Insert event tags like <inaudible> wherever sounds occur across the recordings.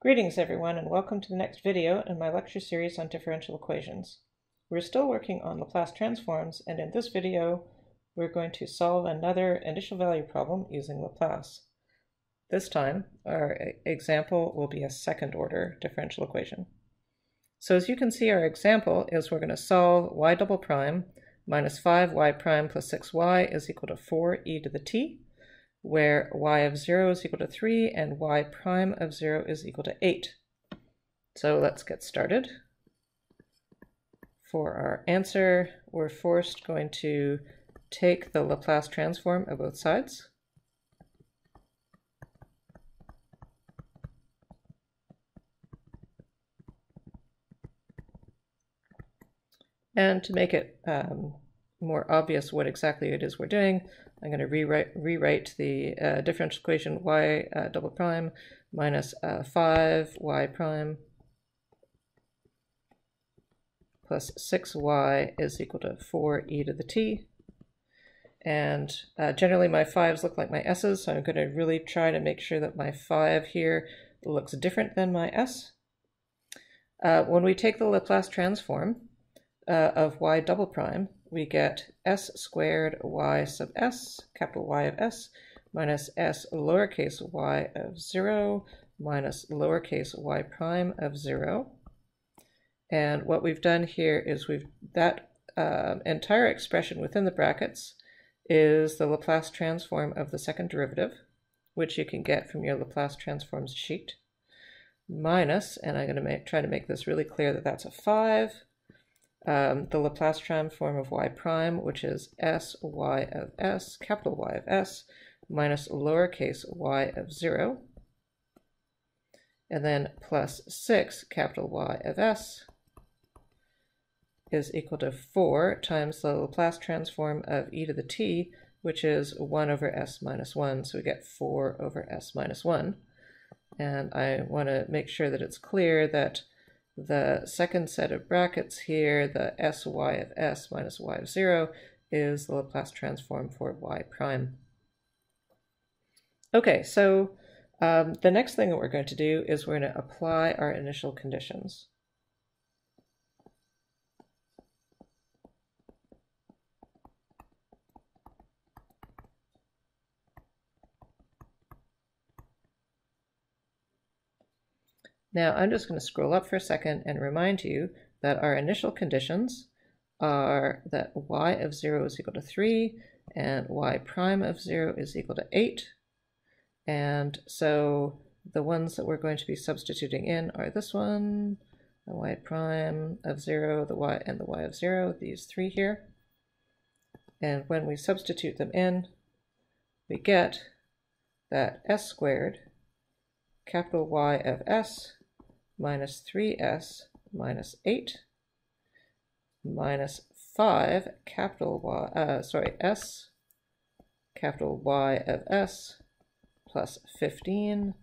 Greetings everyone and welcome to the next video in my lecture series on differential equations. We're still working on Laplace transforms and in this video we're going to solve another initial value problem using Laplace. This time our example will be a second order differential equation. So as you can see our example is we're going to solve y double prime minus 5y prime plus 6y is equal to 4e to the t where y of 0 is equal to 3 and y prime of 0 is equal to 8. So let's get started. For our answer, we're first going to take the Laplace transform of both sides. And to make it um, more obvious what exactly it is we're doing, I'm going to rewrite, rewrite the uh, differential equation y uh, double prime minus uh, 5y prime plus 6y is equal to 4e to the t. And uh, generally my 5's look like my s's, so I'm going to really try to make sure that my 5 here looks different than my s. Uh, when we take the Laplace transform uh, of y double prime, we get s squared y sub s, capital Y of s, minus s lowercase y of 0 minus lowercase y prime of 0. And what we've done here is we've that uh, entire expression within the brackets is the Laplace transform of the second derivative, which you can get from your Laplace transforms sheet, minus, and I'm going to try to make this really clear that that's a 5, um, the Laplace transform of y prime, which is s y of s, capital Y of s, minus lowercase y of 0, and then plus 6 capital Y of s is equal to 4 times the Laplace transform of e to the t, which is 1 over s minus 1, so we get 4 over s minus 1. And I want to make sure that it's clear that the second set of brackets here, the sy of s minus y of 0, is the Laplace transform for y prime. Okay, so um, the next thing that we're going to do is we're going to apply our initial conditions. Now I'm just going to scroll up for a second and remind you that our initial conditions are that y of 0 is equal to 3 and y prime of 0 is equal to 8. And so the ones that we're going to be substituting in are this one, the y prime of 0, the y and the y of 0, these three here. And when we substitute them in, we get that s squared, capital Y of s, minus 3s minus 8 minus 5 capital Y, uh, sorry, s capital Y of s plus 15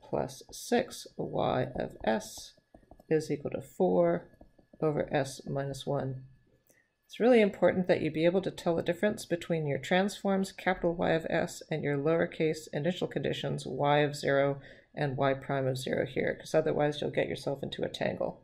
plus 6y of s is equal to 4 over s minus 1. It's really important that you be able to tell the difference between your transforms capital Y of s and your lowercase initial conditions y of 0 and y prime of 0 here, because otherwise you'll get yourself into a tangle.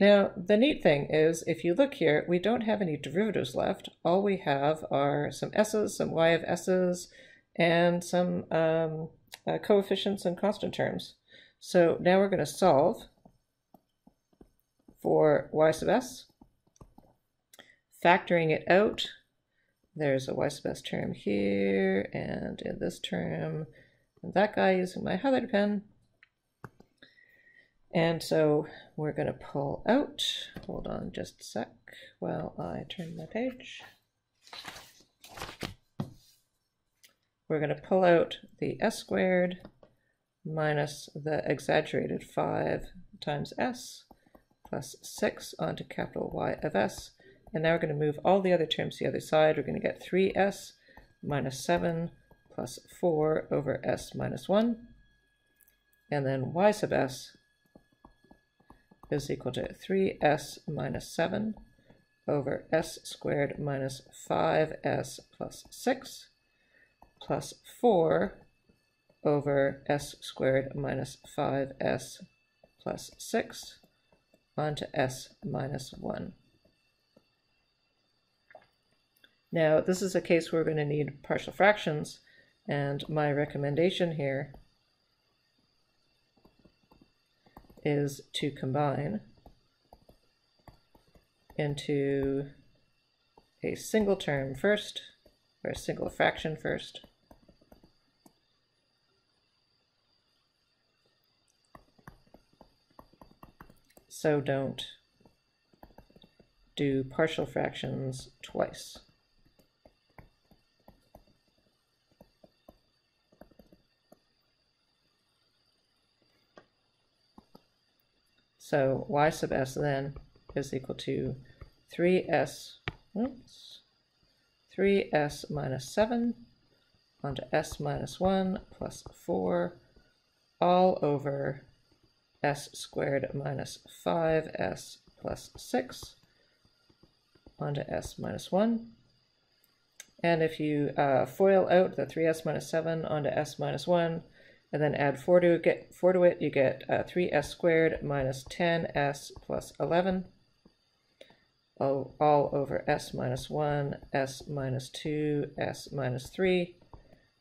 Now, the neat thing is, if you look here, we don't have any derivatives left. All we have are some s's, some y of s's, and some um, uh, coefficients and constant terms. So now we're going to solve for y sub s. Factoring it out, there's a y sub s term here, and in this term, that guy using my highlighter pen. And so we're going to pull out, hold on just a sec while I turn my page. We're going to pull out the s squared minus the exaggerated 5 times s plus 6 onto capital Y of s. And now we're going to move all the other terms to the other side. We're going to get 3s minus 7 plus 4 over s minus 1. And then y sub s is equal to 3s minus 7 over s squared minus 5s plus 6 plus 4 over s squared minus 5s plus 6 onto s minus 1. Now, this is a case where we're going to need partial fractions, and my recommendation here is to combine into a single term first, or a single fraction first, so don't do partial fractions twice. So y sub s then is equal to 3s, oops, 3s minus 7 onto s minus 1 plus 4 all over s squared minus 5s plus 6 onto s minus 1. And if you uh, FOIL out the 3s minus 7 onto s minus 1, and then add 4 to, get, 4 to it, you get uh, 3s squared minus 10s plus 11, all, all over s minus 1, s minus 2, s minus 3,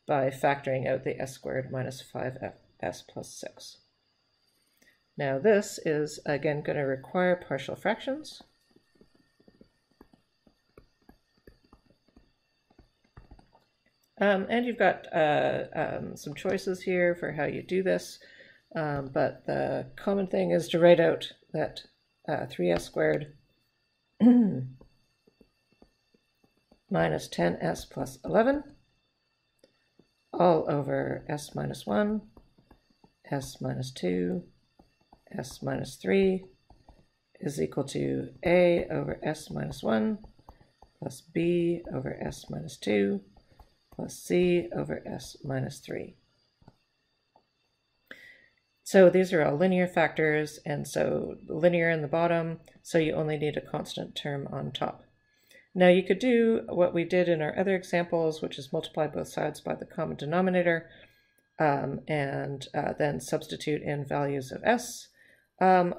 by factoring out the s squared minus 5s plus 6. Now this is, again, going to require partial fractions. Um, and you've got uh, um, some choices here for how you do this, um, but the common thing is to write out that uh, 3s squared <clears throat> minus 10s plus 11 all over s minus 1, s minus 2, s minus 3 is equal to a over s minus 1 plus b over s minus 2 plus c over s minus 3. So these are all linear factors, and so linear in the bottom, so you only need a constant term on top. Now you could do what we did in our other examples, which is multiply both sides by the common denominator, um, and uh, then substitute in values of s. I'm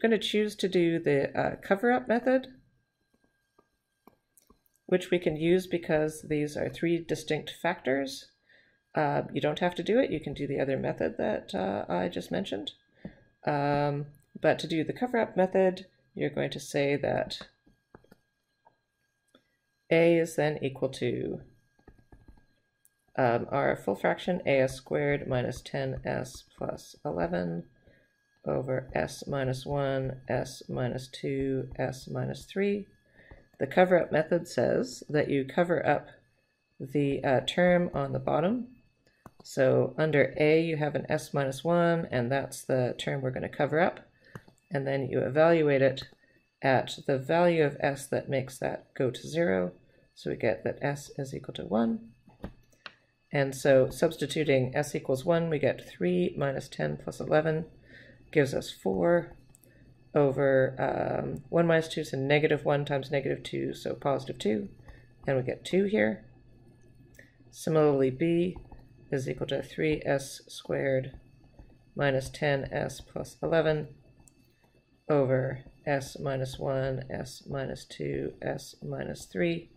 going to choose to do the uh, cover-up method, which we can use because these are three distinct factors. Uh, you don't have to do it. You can do the other method that uh, I just mentioned. Um, but to do the cover-up method, you're going to say that a is then equal to um, our full fraction as squared minus 10s plus 11 over s minus 1, s minus 2, s minus 3 the cover up method says that you cover up the uh, term on the bottom. So under A, you have an S minus 1, and that's the term we're going to cover up. And then you evaluate it at the value of S that makes that go to 0. So we get that S is equal to 1. And so substituting S equals 1, we get 3 minus 10 plus 11 gives us 4 over um, 1 minus 2, so negative 1 times negative 2, so positive 2, and we get 2 here. Similarly, b is equal to 3s squared minus 10s plus 11 over s minus 1, s minus 2, s minus 3.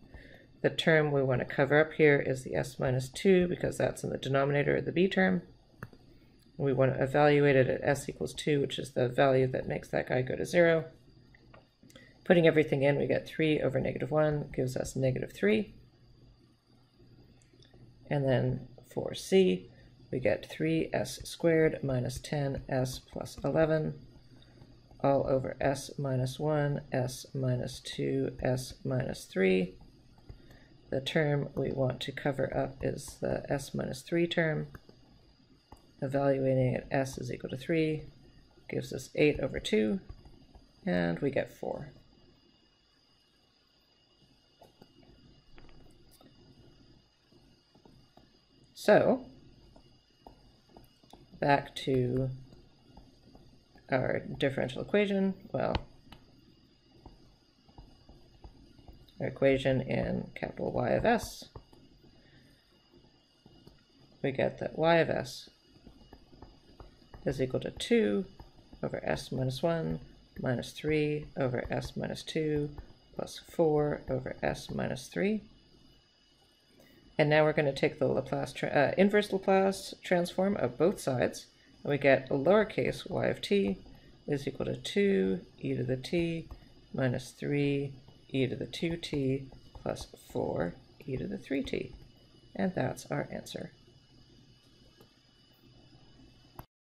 The term we want to cover up here is the s minus 2 because that's in the denominator of the b term. We want to evaluate it at s equals 2, which is the value that makes that guy go to 0. Putting everything in, we get 3 over negative 1 gives us negative 3. And then for c, we get 3s squared minus 10s plus 11 all over s minus 1, s minus 2, s minus 3. The term we want to cover up is the s minus 3 term evaluating at s is equal to 3 gives us 8 over 2, and we get 4. So, back to our differential equation. Well, our equation in capital Y of S we get that y of s is equal to 2 over s minus 1 minus 3 over s minus 2 plus 4 over s minus 3. And now we're going to take the Laplace uh, inverse Laplace transform of both sides, and we get a lowercase y of t is equal to 2 e to the t minus 3 e to the 2t plus 4 e to the 3t. And that's our answer.